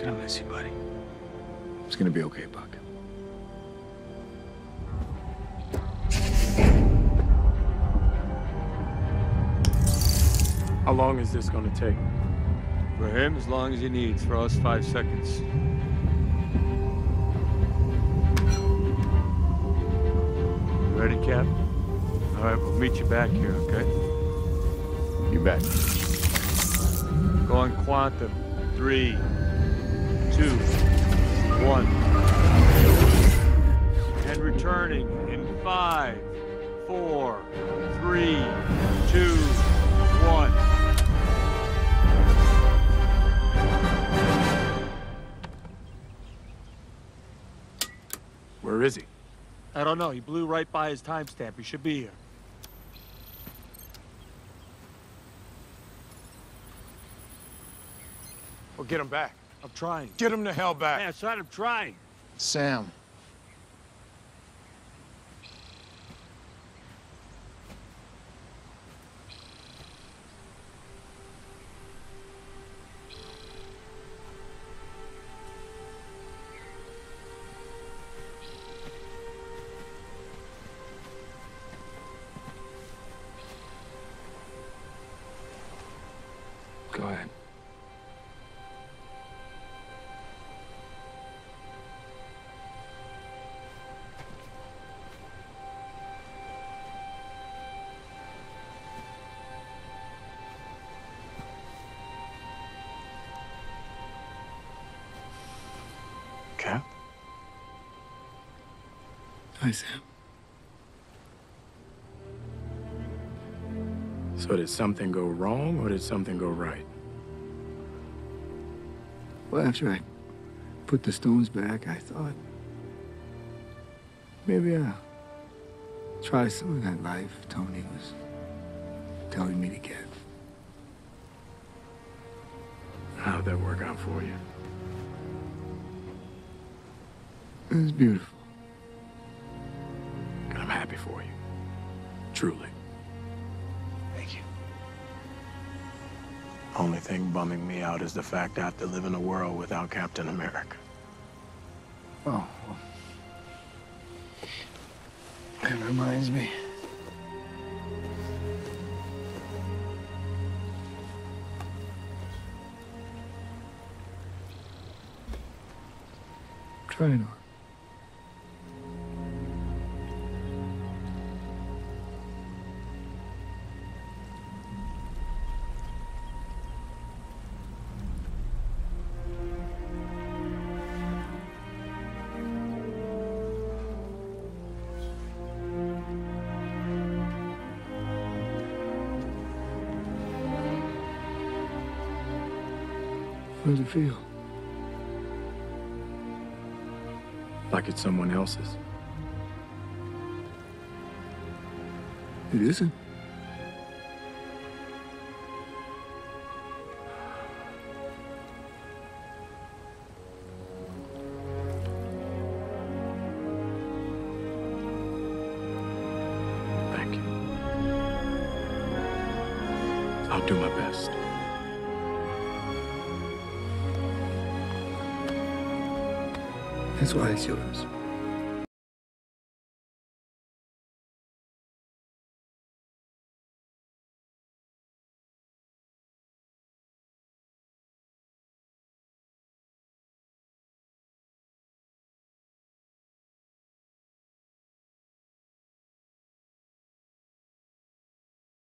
Gonna miss you, buddy. It's gonna be okay, Buck. How long is this gonna take? For him, as long as he needs. For us, five seconds. Ready, Cap? All right, we'll meet you back here, okay? You bet. Going quantum. Three, two, one. And returning in five, four, three, two, one. Where is he? I don't know. He blew right by his timestamp. He should be here. We'll get him back. I'm trying. Get him the hell back. Hey, I said I'm trying. Sam. Hi, Sam. So did something go wrong or did something go right? Well, after I put the stones back, I thought maybe I'll try some of that life Tony was telling me to get. How'd that work out for you? It was beautiful. Truly. Thank you. Only thing bumming me out is the fact I have to live in a world without Captain America. Oh, well. That reminds me. Try How does it feel? Like it's someone else's. It isn't. Thank you. I'll do my best. That's why it's yours.